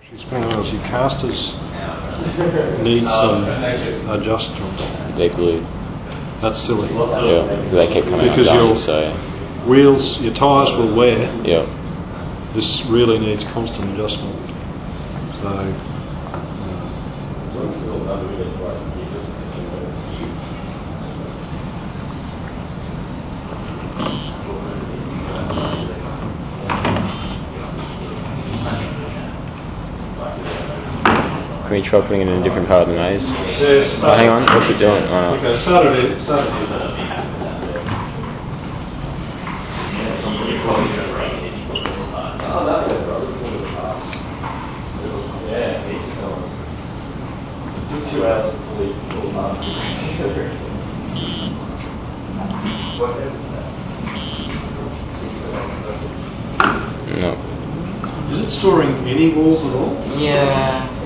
She's spring oils. Your casters need some adjustment. They're glued. That's silly. Yeah, because they kept coming Because undone. you'll- So Wheels, your tyres will wear. yeah, This really needs constant adjustment. So, uh, can we try putting it in a different part of the nose? yes, Oh, hang on, what's it doing? Oh, no. Okay, started it. Started it. No. Is it storing any walls at all? Yeah.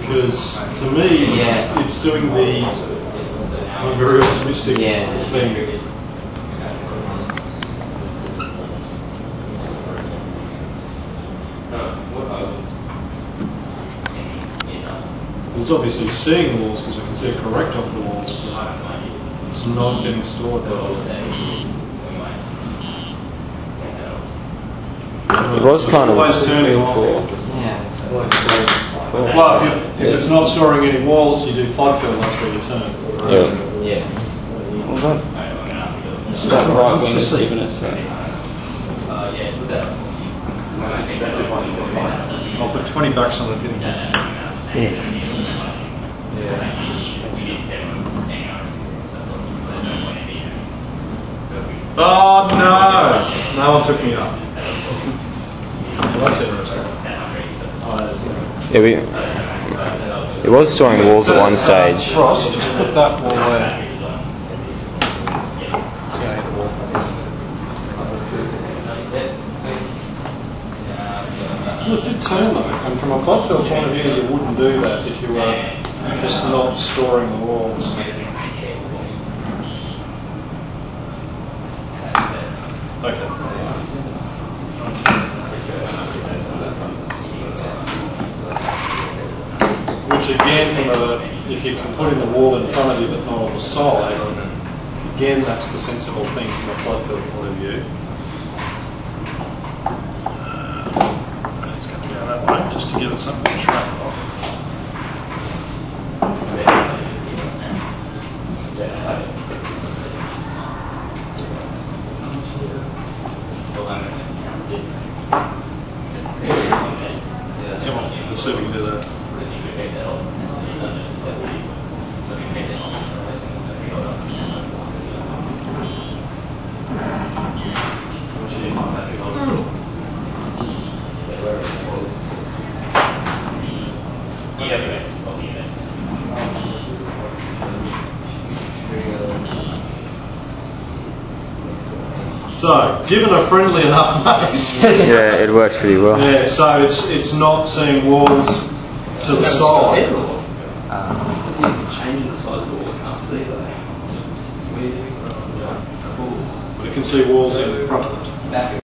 Because to me, Yeah. it's doing the I'm very optimistic Yeah. thing. Uh, uh, it's obviously seeing the walls because I can see it correct off the walls, but it's not getting stored there. It was kind of always turning off. Yeah. Well, if, if it's not storing any walls, you do flood fill, that's where you turn. it. Yeah. Yeah. Start right when it's giving us I'll put 20 bucks on the thing. Yeah. Oh no! No one took me up. Well, that's interesting. Yeah, we, it was storing walls at one stage. Ross, just put that wall there. Well, it did turn though, and from a flood fill point of view, you wouldn't do that if you were just not storing the walls. Okay. Which again, from a, if you can put in the wall in front of you but not on the side, again, that's the sensible thing from a flood fill point of view. If it's going to go that way, just to give it something to track off. Come on, let's see if we can do that. So, given a friendly enough base, Yeah, it works pretty well. yeah, so it's it's not seeing walls to the side. changing the size of the wall, I can't see that. But it can see walls in the front of it.